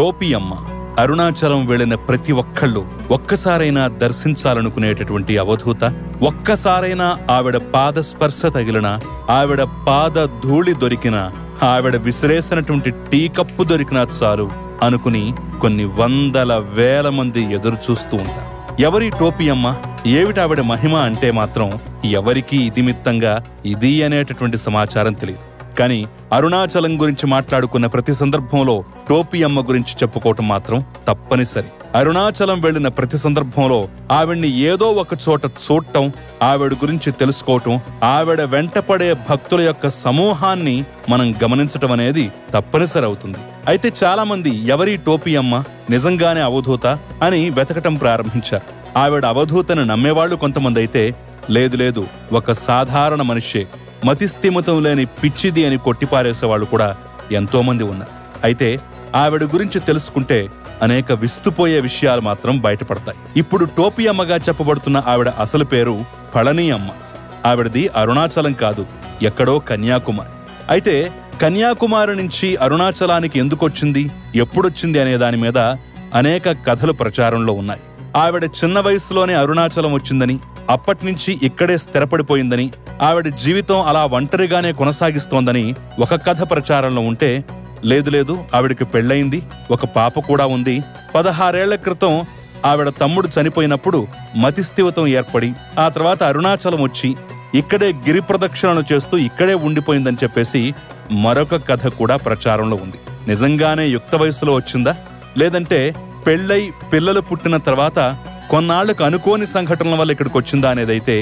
టోపీ అమ్మ. అరుణాచలం వెళ్ళిన ప్రతి ఒక్కళ్ళు ఒక్కసారైనా దర్శించాలనుకునేటటువంటి అవధూత ఒక్కసారైనా ఆవిడ పాద స్పర్శ తగిలిన ఆవిడ పాద ధూళి దొరికిన ఆవిడ విసిరేసినటువంటి టీ కప్పు దొరికినా చాలు అనుకుని కొన్ని వందల వేల మంది ఎదురు చూస్తూ ఉంటారు. ఎవరి టోపీ అమ్మ? ఏమిటి ఆవిడ మహిమ అంటే మాత్రం ఎవరికీ ఇదిమిత్తంగా ఇది అనేటటువంటి సమాచారం తెలియదు. కానీ అరుణాచలం గురించి మాట్లాడుకున్న ప్రతి సందర్భంలో టోపీ అమ్మ గురించి చెప్పుకోవటం మాత్రం తప్పనిసరి. అరుణాచలం వెళ్ళిన ప్రతి సందర్భంలో ఆవిడ్ని ఏదో ఒక చోట చూడటం ఆవిడ గురించి తెలుసుకోవటం ఆవిడ వెంటపడే భక్తుల యొక్క సమూహాన్ని మనం గమనించటం అనేది తప్పనిసరి అవుతుంది. అయితే చాలా మంది ఎవరి టోపీ అమ్మ నిజంగానే అవధూత అని వెతకటం ప్రారంభించారు. ఆవిడ అవధూతను నమ్మేవాళ్ళు కొంతమంది అయితే లేదు లేదు ఒక సాధారణ మనిషే మతిస్థిమతం లేని పిచ్చిది అని కొట్టిపారేసేవాళ్ళు కూడా ఎంతో మంది ఉన్నారు. అయితే ఆవిడ గురించి తెలుసుకుంటే అనేక విస్తుపోయే విషయాలు మాత్రం బయటపడతాయి. ఇప్పుడు టోపీ అమ్మగా చెప్పబడుతున్న ఆవిడ అసలు పేరు పళని అమ్మ. ఆవిడది అరుణాచలం కాదు ఎక్కడో కన్యాకుమారి. అయితే కన్యాకుమారి నుంచి అరుణాచలానికి ఎందుకొచ్చింది ఎప్పుడొచ్చింది అనే దాని మీద అనేక కథలు ప్రచారంలో ఉన్నాయి. ఆవిడ చిన్న వయసులోనే అరుణాచలం వచ్చిందని అప్పట్నుంచి ఇక్కడే స్థిరపడిపోయిందని ఆవిడ జీవితం అలా ఒంటరిగానే కొనసాగిస్తోందని ఒక కథ ప్రచారంలో ఉంటే లేదు లేదు ఆవిడకి పెళ్ళయింది ఒక పాప కూడా ఉంది. పదహారేళ్ళ క్రితం ఆవిడ తమ్ముడు చనిపోయినప్పుడు మతిస్థివతం ఏర్పడి ఆ తర్వాత అరుణాచలం వచ్చి ఇక్కడే గిరి ప్రదక్షిణలు చేస్తూ ఇక్కడే ఉండిపోయిందని చెప్పేసి మరొక కథ కూడా ప్రచారంలో ఉంది. నిజంగానే యుక్త వయసులో వచ్చిందా? లేదంటే పెళ్ళై పిల్లలు పుట్టిన తర్వాత కొన్నాళ్ళకు అనుకోని సంఘటనల వల్ల ఇక్కడికి వచ్చిందా అనేదైతే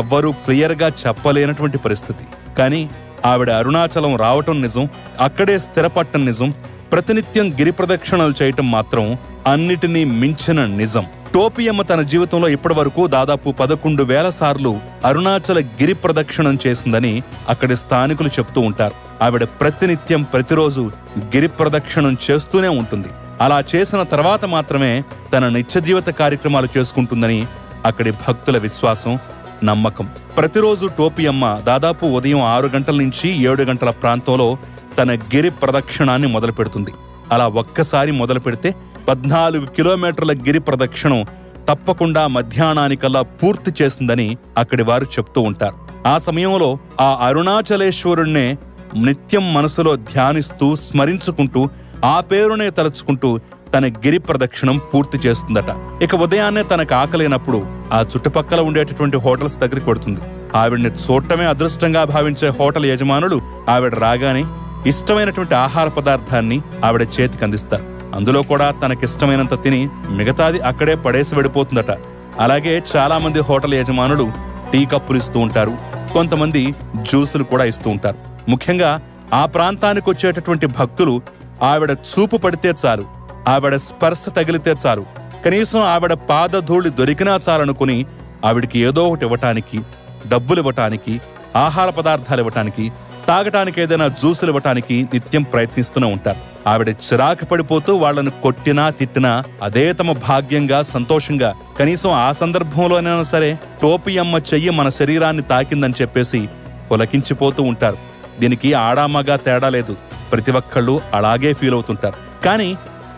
ఎవ్వరూ క్లియర్గా చెప్పలేనటువంటి పరిస్థితి. కానీ ఆవిడ అరుణాచలం రావటం నిజం అక్కడే స్థిరపట్టం నిజం ప్రతినిత్యం గిరి ప్రదక్షిణలు చేయటం మాత్రం అన్నిటినీ మించిన నిజం. టోపియమ్మ తన జీవితంలో ఇప్పటి వరకు దాదాపు పదకొండు వేల సార్లు అరుణాచల గిరి ప్రదక్షిణం చేసిందని అక్కడి స్థానికులు చెప్తూ ఉంటారు. ఆవిడ ప్రతినిత్యం ప్రతిరోజు గిరి ప్రదక్షిణం చేస్తూనే ఉంటుంది. అలా చేసిన తర్వాత మాత్రమే తన నిత్యజీవిత కార్యక్రమాలు చేసుకుంటుందని అక్కడి భక్తుల విశ్వాసం నమ్మకం. ప్రతిరోజు టోపీ అమ్మ దాదాపు ఉదయం ఆరు గంటల నుంచి ఏడు గంటల ప్రాంతంలో తన గిరి ప్రదక్షిణాన్ని మొదలు పెడుతుంది. అలా ఒక్కసారి మొదలు పెడితే పద్నాలుగు కిలోమీటర్ల గిరి ప్రదక్షిణం తప్పకుండా మధ్యాహ్నానికల్లా పూర్తి చేసిందని అక్కడి వారు చెప్తూ ఉంటారు. ఆ సమయంలో ఆ అరుణాచలేశ్వరుణ్ణే నిత్యం మనసులో ధ్యానిస్తూ స్మరించుకుంటూ ఆ పేరునే తలుచుకుంటూ తన గిరి ప్రదక్షిణం పూర్తి చేస్తుందట. ఇక ఉదయాన్నే తనకు ఆకలినప్పుడు ఆ చుట్టుపక్కల ఉండేటటువంటి హోటల్స్ దగ్గరికి కొడుతుంది. ఆవిడ్ని చూడటమే అదృష్టంగా భావించే హోటల్ యజమానులు ఆవిడ రాగానే ఇష్టమైనటువంటి ఆహార పదార్థాన్ని ఆవిడ చేతికి అందిస్తారు. అందులో కూడా తనకిష్టమైనంత తిని మిగతాది అక్కడే పడేసి వెళ్ళిపోతుందట. అలాగే చాలా మంది హోటల్ యజమానులు టీ కప్పులు ఇస్తూ ఉంటారు. కొంతమంది జ్యూసులు కూడా ఇస్తూ ఉంటారు. ముఖ్యంగా ఆ ప్రాంతానికి వచ్చేటటువంటి భక్తులు ఆవిడ చూపు పడితే చాలు. ఆవిడ స్పర్శ తగిలితే చాలు. కనీసం ఆవిడ పాదధూళి దొరికినా చాలనుకుని ఆవిడికి ఏదో ఒకటి ఇవ్వటానికి డబ్బులు ఇవ్వటానికి ఆహార పదార్థాలు ఇవ్వటానికి తాగటానికి ఏదైనా జ్యూసులు ఇవ్వటానికి నిత్యం ప్రయత్నిస్తూనే ఉంటారు. ఆవిడ చిరాకు పడిపోతూ వాళ్ళను కొట్టినా తిట్టినా అదే తమ భాగ్యంగా సంతోషంగా కనీసం ఆ సందర్భంలోనైనా సరే టోపీ అమ్మ చెయ్యి మన శరీరాన్ని తాకిందని చెప్పేసి పులకించిపోతూ ఉంటారు. దీనికి ఆడామగా తేడా లేదు. ప్రతి ఒక్కళ్ళు అలాగే ఫీల్ అవుతుంటారు. కానీ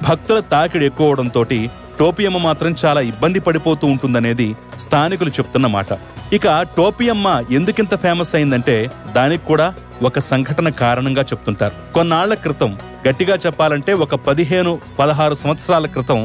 భక్తుల తాకిడి ఎక్కువడంతో టోపియమ్మ మాత్రం చాలా ఇబ్బంది పడిపోతూ ఉంటుందనేది స్థానికులు చెప్తున్న మాట. ఇక టోపియమ్మ ఎందుకింత ఫేమస్ అయిందంటే దానికి కూడా ఒక సంఘటన కారణంగా చెప్తుంటారు. కొన్నాళ్ళ క్రితం గట్టిగా చెప్పాలంటే ఒక పదిహేను పదహారు సంవత్సరాల క్రితం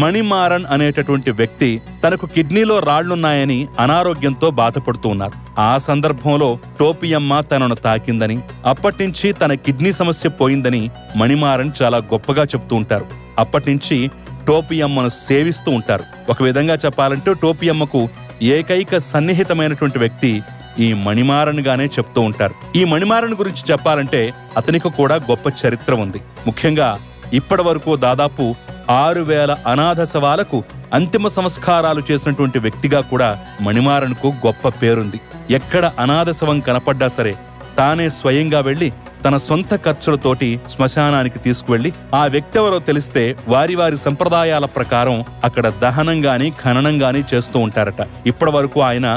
మణిమారన్ అనేటటువంటి వ్యక్తి తనకు కిడ్నీలో రాళ్ళున్నాయని అనారోగ్యంతో బాధపడుతూ ఉన్నారు. ఆ సందర్భంలో టోపియమ్మ తనను తాకిందని అప్పటినుంచి తన కిడ్నీ సమస్య పోయిందని మణిమారన్ చాలా గొప్పగా చెప్తూ ఉంటారు. అప్పటినుంచి టోపియమ్మను సేవిస్తూ ఉంటారు. ఒక విధంగా చెప్పాలంటే టోపియమ్మకు ఏకైక సన్నిహితమైనటువంటి వ్యక్తి ఈ మణిమారన్ గానే చెప్తూ ఉంటారు. ఈ మణిమారన్ గురించి చెప్పాలంటే అతనికి కూడా గొప్ప చరిత్ర ఉంది. ముఖ్యంగా ఇప్పటి వరకు దాదాపు ఆరు వేల అనాథ శవాలకు అంతిమ సంస్కారాలు చేసినటువంటి వ్యక్తిగా కూడా మణిమారన్కు గొప్ప పేరుంది. ఎక్కడ అనాథ శవం కనపడ్డా సరే తానే స్వయంగా వెళ్ళి తన సొంత ఖర్చులతోటి శ్మశానానికి తీసుకువెళ్ళి ఆ వ్యక్తెవరో తెలిస్తే వారి వారి సంప్రదాయాల ప్రకారం అక్కడ దహనం గాని ఖననం గాని చేస్తూ ఉంటారట. ఇప్పటి వరకు ఆయన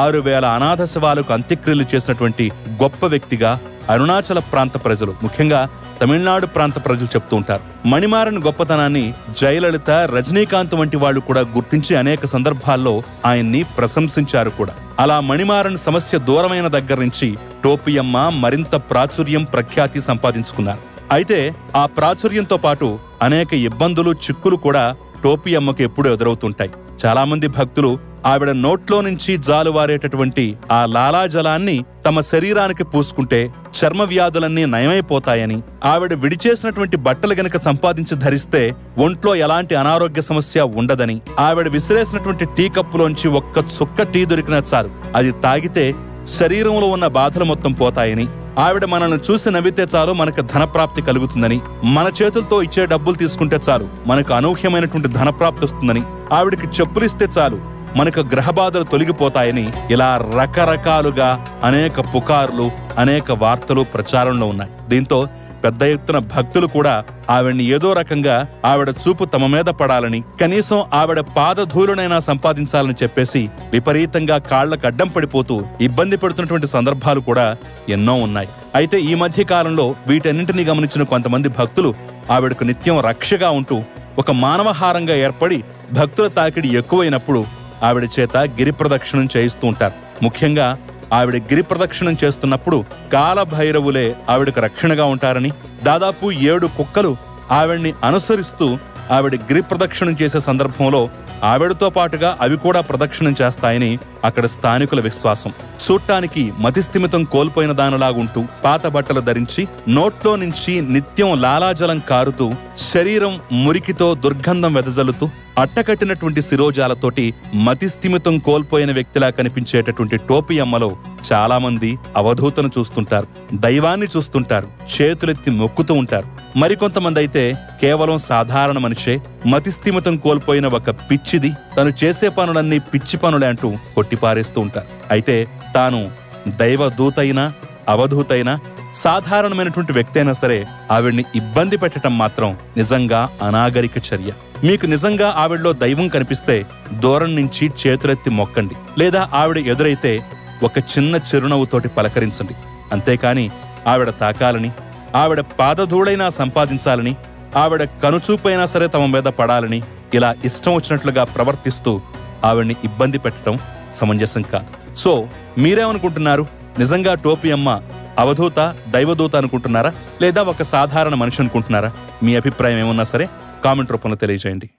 ఆరు వేల అనాథ శవాలకు అంత్యక్రియలు చేసినటువంటి గొప్ప వ్యక్తిగా అరుణాచల ప్రాంత ప్రజలు ముఖ్యంగా తమిళనాడు ప్రాంత ప్రజలు చెప్తూ ఉంటారు. మణిమారన్ గొప్పతనాన్ని జయలలిత రజనీకాంత్ వంటి వాళ్ళు కూడా గుర్తించి అనేక సందర్భాల్లో ఆయన్ని ప్రశంసించారు కూడా. అలా మణిమారన్ సమస్య దూరమైన దగ్గర నుంచి టోపియమ్మ మరింత ప్రాచుర్యం ప్రఖ్యాతి సంపాదించుకున్నారు. అయితే ఆ ప్రాచుర్యంతో పాటు అనేక ఇబ్బందులు చిక్కులు కూడా టోపియమ్మకు ఎప్పుడూ ఎదురవుతుంటాయి. చాలామంది భక్తులు ఆవిడ నోట్లో నుంచి జాలువారేటటువంటి ఆ లాలాజలాన్ని తమ శరీరానికి పూసుకుంటే చర్మ వ్యాధులన్నీ నయమైపోతాయని ఆవిడ విడిచేసినటువంటి బట్టలు గనక సంపాదించి ధరిస్తే ఒంట్లో ఎలాంటి అనారోగ్య సమస్య ఉండదని ఆవిడ విసిరేసినటువంటి టీ కప్పులోంచి ఒక్క చుక్క టీ దొరికినా చాలు అది తాగితే శరీరంలో ఉన్న బాధలు మొత్తం పోతాయని ఆవిడ మనల్ని చూసి నవ్వితే చాలు మనకు ధనప్రాప్తి కలుగుతుందని మన చేతులతో ఇచ్చే డబ్బులు తీసుకుంటే చాలు మనకు అనూహ్యమైనటువంటి ధనప్రాప్తి వస్తుందని ఆవిడకి చెప్పులిస్తే చాలు మనకు గ్రహబాధలు తొలగిపోతాయని ఇలా రకరకాలుగా అనేక పుకార్లు అనేక వార్తలు ప్రచారంలో ఉన్నాయి. దీంతో పెద్ద ఎత్తున భక్తులు కూడా ఆవిడ్ని ఏదో రకంగా ఆవిడ చూపు తమ మీద పడాలని కనీసం ఆవిడ పాదధూలునైనా సంపాదించాలని చెప్పేసి విపరీతంగా కాళ్ళకు అడ్డం పడిపోతూ ఇబ్బంది పెడుతున్నటువంటి సందర్భాలు కూడా ఎన్నో ఉన్నాయి. అయితే ఈ మధ్య కాలంలో వీటన్నింటినీ గమనించిన కొంతమంది భక్తులు ఆవిడకు నిత్యం రక్షగా ఉంటూ ఒక మానవహారంగా ఏర్పడి భక్తుల తాకిడి ఎక్కువైనప్పుడు ఆవిడ చేత గిరి ప్రదక్షిణం చేయిస్తూ ఉంటారు. ముఖ్యంగా ఆవిడ గిరి ప్రదక్షిణం చేస్తున్నప్పుడు కాలభైరవులే ఆవిడకు రక్షణగా ఉంటారని దాదాపు ఏడు కుక్కలు ఆవిడ్ని అనుసరిస్తూ ఆవిడ గిరి ప్రదక్షిణం చేసే సందర్భంలో ఆవిడతో పాటుగా అవి కూడా ప్రదక్షిణం చేస్తాయని అక్కడ స్థానికుల విశ్వాసం. చూడటానికి మతిస్థిమితం కోల్పోయిన దానిలాగుంటూ పాత బట్టలు ధరించి నోట్లో నుంచి నిత్యం లాలాజలం కారుతూ శరీరం మురికితో దుర్గంధం వెదజల్లుతూ అట్టకట్టినటువంటి శిరోజాలతోటి మతిస్థిమితం కోల్పోయిన వ్యక్తిలా కనిపించేటటువంటి టోపీ అమ్మలో చాలామంది అవధూతను చూస్తుంటారు. దైవాన్ని చూస్తుంటారు. చేతులెత్తి మొక్కుతూ ఉంటారు. మరికొంతమంది అయితే కేవలం సాధారణ మనిషే మతిస్థిమితం కోల్పోయిన ఒక పిచ్చిది తను చేసే పనులన్నీ పిచ్చి పనులే అంటూ కొట్టిపారేస్తూ ఉంటారు. అయితే తాను దైవదూతైనా అవధూతైనా సాధారణమైనటువంటి వ్యక్తి అయినా సరే ఆవిడ్ని ఇబ్బంది పెట్టడం మాత్రం నిజంగా అనాగరిక చర్య. మీకు నిజంగా ఆవిడలో దైవం కనిపిస్తే దూరం నుంచి చేతులెత్తి మొక్కండి. లేదా ఆవిడ ఎదురైతే ఒక చిన్న చిరునవ్వుతోటి పలకరించండి. అంతేకాని ఆవిడ తాకాలని ఆవిడ పాదధూళైనా సంపాదించాలని ఆవిడ కనుచూపైనా సరే తమ మీద పడాలని ఇలా ఇష్టం వచ్చినట్లుగా ప్రవర్తిస్తూ ఆవిడ్ని ఇబ్బంది పెట్టడం సమంజసం కాదు. సో మీరేమనుకుంటున్నారు? నిజంగా టోపీ అమ్మ అవధూత దైవదూత అనుకుంటున్నారా? లేదా ఒక సాధారణ మనిషి అనుకుంటున్నారా? మీ అభిప్రాయం ఏమన్నా సరే కామెంట్ రూపంలో తెలియజేయండి.